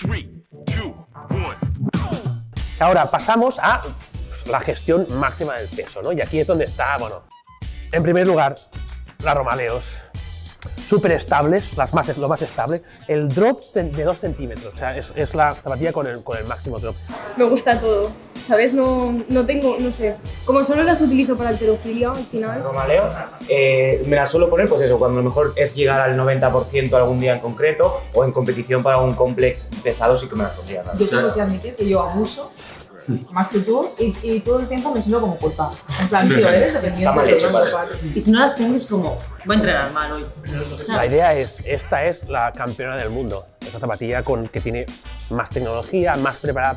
Three, two, one. Ahora pasamos a la gestión máxima del peso, ¿no? Y aquí es donde está, bueno, en primer lugar, las Romaleos. Súper estables, las más, lo más estable. El drop de 2 centímetros, o sea, es, es la zapatilla con el, con el máximo drop. Me gusta todo, ¿sabes? No, no tengo, no sé. Como solo las utilizo para alterofilia al final. Romaleo, eh, me la suelo poner, pues eso, cuando a lo mejor es llegar al 90% algún día en concreto o en competición para un complex pesado, sí que me las pondría. claro. Yo tengo que admitir que yo abuso más que tú y, y todo el tiempo me siento como culpable. En plan, tío, eres dependiente Está mal de hecho. Y si no las tengo es como, voy a entrenar mal hoy. La idea es, esta es la campeona del mundo. Esta zapatilla con, que tiene más tecnología, más preparada